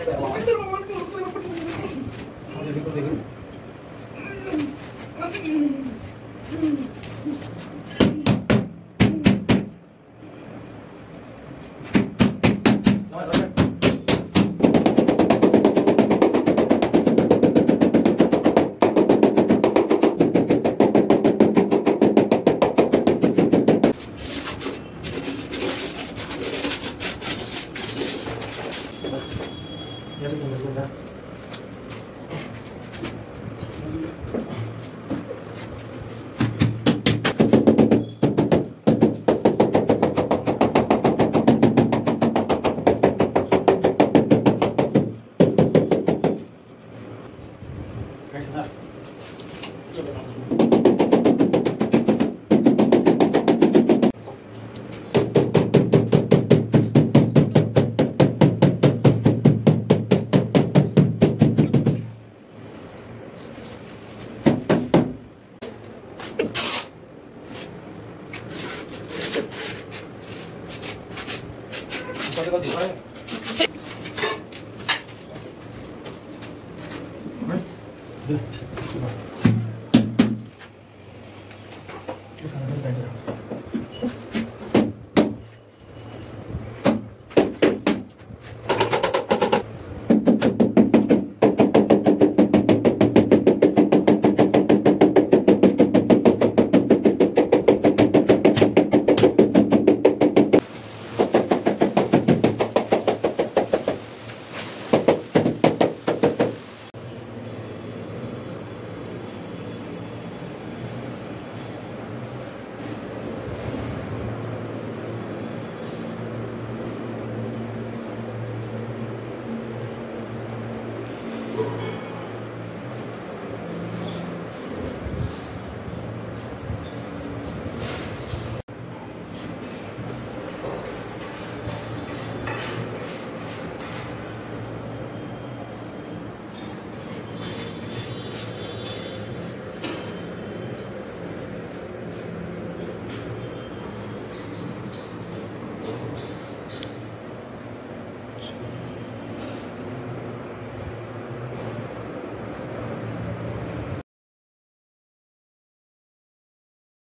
아, 이거 되게. 也是你们现在。开始了，右边方把这个底下来。嗯，对。